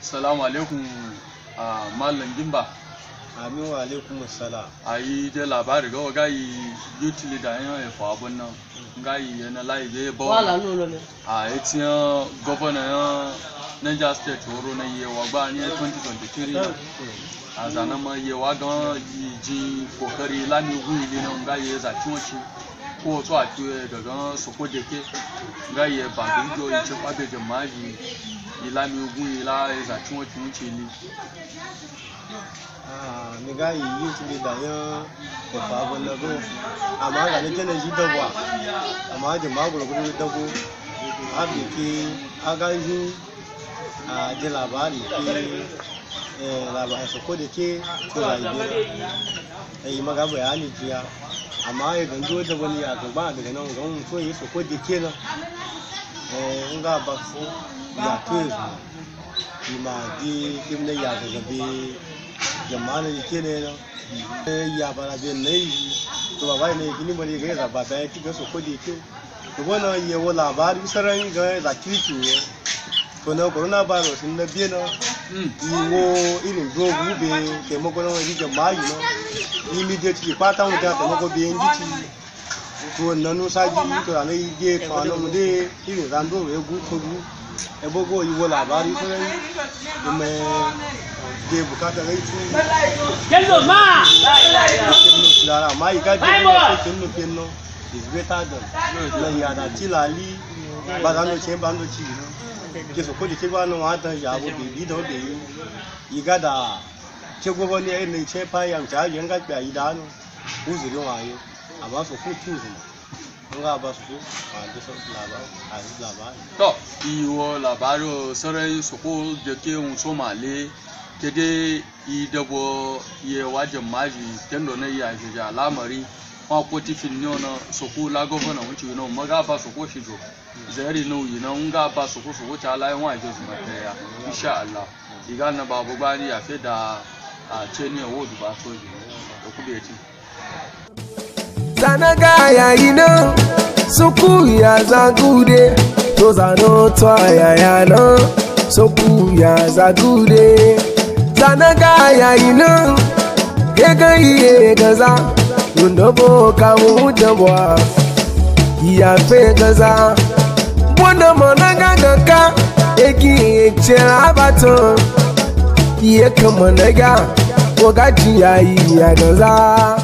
Salamu alaikum a Mallam Gimba. Amin wa alaikum salam. A yi da labari ga gayi yutili da yan efo abun nan. Gayi yana layi zai ba wàhálà nù lọ ni. a yi tiyan gwamna yan Niger State horo na yi wa ba ni 2023 na. A zanen ma yi wa gan yi ji ƙoƙari lami gun ili nan gayi ya zaci wace. Ko so a kiwe daga soko da ke gayi ya ba girgiyo yi ce kwabe jama'i ilami ogun ila ya zaci wace wuce ne. Ah, ni ga yi yi tuli da yan efa abun na go. Amma ga ni tana ji dagwa. Amma da magura gudu dago. Abi ke aga yi a ji labari ke labari su ko da ke to rayuwa. Eh, maga bayani jiya. Amma ya ganzo da wani a gaba daga nan ga mun so yi su ko da ke nan. Eh, nga ba su ya to yi ma di kimne ya ga gabe jama'a ne ke ne no eh ya bara be ne yi. To baba ne kini bari ga ga baba ya kiga so kodi ke. To bona ye wo labari saran ga za kirki ne. To na corona virus na biye no iwo irin dogu be taimako na wani jama'a yi no immediately pata mu da taimako be yin gici to nanu saji to na yi je kwano mu de irin rando e gu to gu e bogo iwo labari saran me de buƙata rai tu kẹ́lò máa. lara ma iga je ni ko kinu kinu is better than na ya da tilali ba da no che ba no chi no ke so ko de che ba no wa da ya bo bi bi do de yi iga da che go bo ni e ni che pa yang cha yen ga ba yi da no u zi wa yi amma so ku tu zi nga ba su a de so la ba a zi la ba To, iwo labaro sarai soko da ke so male. Kede i dabo ye wajen maji kendo na iya jeja lamari ma ko tifin ne na soko la governor wuce no maga ba soko shi jo zari no yi na nga ba soko soko ta la yan waje su mata ya insha Allah iga na babu bani ya fe da a ce wo du ba so ji da ku be ci Zanaga yayi nan suku ya zagude. To zano to yaya nan suku ya zagude. Zanaga yayi nan gega iye gaza. Yundobo kamu jabwa ya fe gaza. Bwana managa gaka. Egi echera abaton iye kama na ga wagaji yayi ya gaza